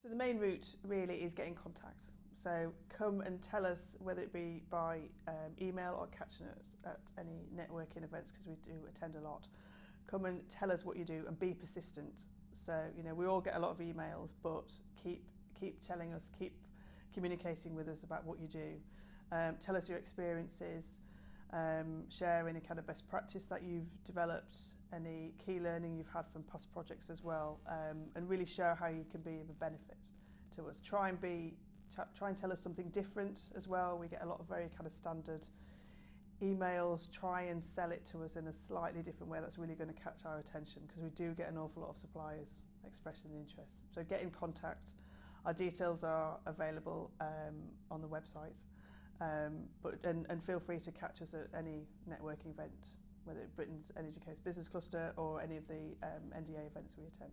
So the main route really is getting contact. So come and tell us whether it be by um, email or catching us at any networking events because we do attend a lot. Come and tell us what you do and be persistent. So you know we all get a lot of emails, but keep keep telling us, keep communicating with us about what you do. Um, tell us your experiences um, share any kind of best practice that you've developed, any key learning you've had from past projects as well, um, and really share how you can be of a benefit to us. Try and be, try and tell us something different as well. We get a lot of very kind of standard emails try and sell it to us in a slightly different way that's really going to catch our attention because we do get an awful lot of suppliers expressing interest. So get in contact. Our details are available um, on the website. Um, but and, and feel free to catch us at any networking event, whether Britain's Energy Coast Business Cluster or any of the um, NDA events we attend.